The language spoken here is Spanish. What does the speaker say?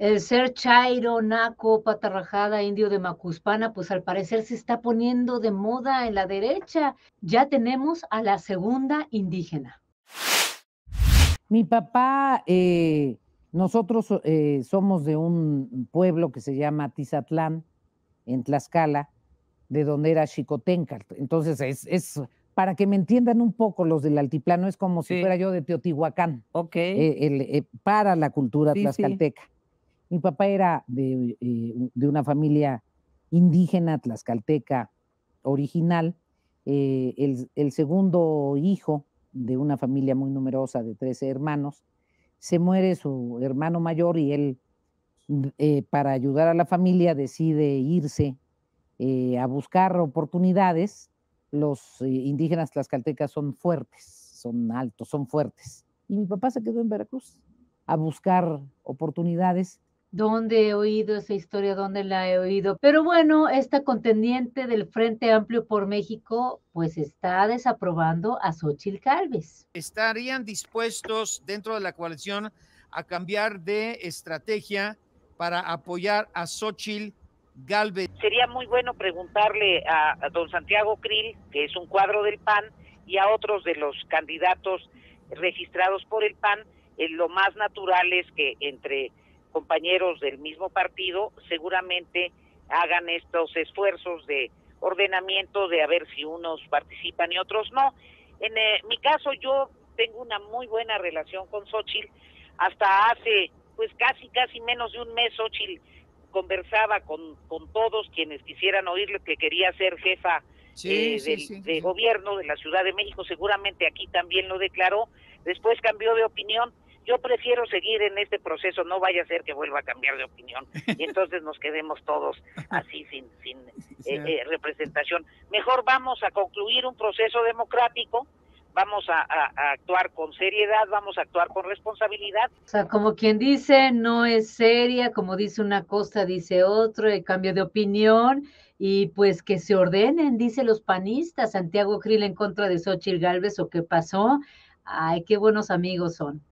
el ser chairo, naco, patarrajada, indio de Macuspana, pues al parecer se está poniendo de moda en la derecha. Ya tenemos a la segunda indígena. Mi papá, eh, nosotros eh, somos de un pueblo que se llama Tizatlán, en Tlaxcala, de donde era Xicotenca. Entonces, es, para que me entiendan un poco los del altiplano, es como si fuera yo de Teotihuacán. Ok. Eh, para la cultura tlaxcalteca. Mi papá era de, eh, de una familia indígena tlaxcalteca original. Eh, el, segundo hijo de una familia muy numerosa de 13 hermanos, se muere su hermano mayor y él, eh, para ayudar a la familia, decide irse a buscar oportunidades. Los indígenas tlaxcaltecas son fuertes, son altos, son fuertes. Y mi papá se quedó en Veracruz a buscar oportunidades dónde he oído esa historia, dónde la he oído. Pero bueno, esta contendiente del Frente Amplio por México, pues está desaprobando a Xochitl Calves. ¿Estarían dispuestos dentro de la coalición a cambiar de estrategia para apoyar a Xochitl Galvez? Sería muy bueno preguntarle a, don Santiago Krill, que es un cuadro del PAN, y a otros de los candidatos registrados por el PAN, eh, lo más natural es que entre compañeros del mismo partido seguramente hagan estos esfuerzos de ordenamiento de a ver si unos participan y otros no. En eh, mi caso yo tengo una muy buena relación con Xochitl. Hasta hace pues casi casi menos de un mes Xochitl conversaba con, con todos quienes quisieran oírle que quería ser jefa eh, de gobierno de la Ciudad de México. Seguramente aquí también lo declaró. Después cambió de opinión yo prefiero seguir en este proceso, no vaya a ser que vuelva a cambiar de opinión y entonces nos quedemos todos así sin, sin eh, eh, representación. Mejor vamos a concluir un proceso democrático, vamos a, actuar con seriedad, vamos a actuar con responsabilidad. O sea, como quien dice, no es seria, como dice una cosa, dice otro, el cambio de opinión, y pues que se ordenen, dice los panistas, Santiago Krill en contra de Xochitl Galvez, o qué pasó. Ay, qué buenos amigos son.